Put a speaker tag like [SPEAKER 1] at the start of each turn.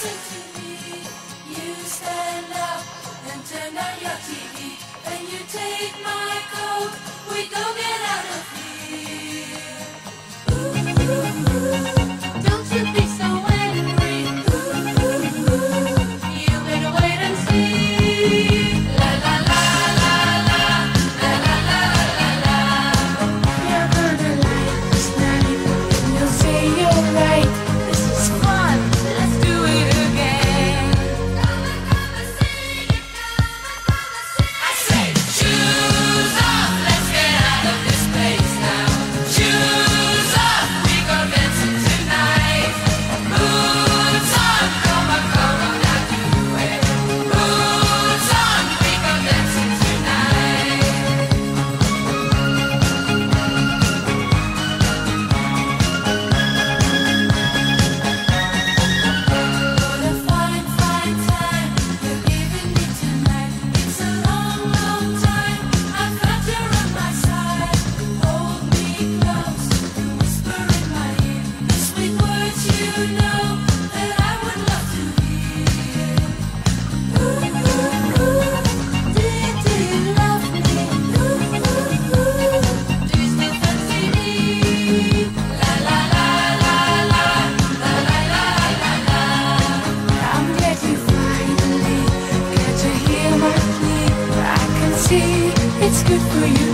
[SPEAKER 1] Listen to it's good for you.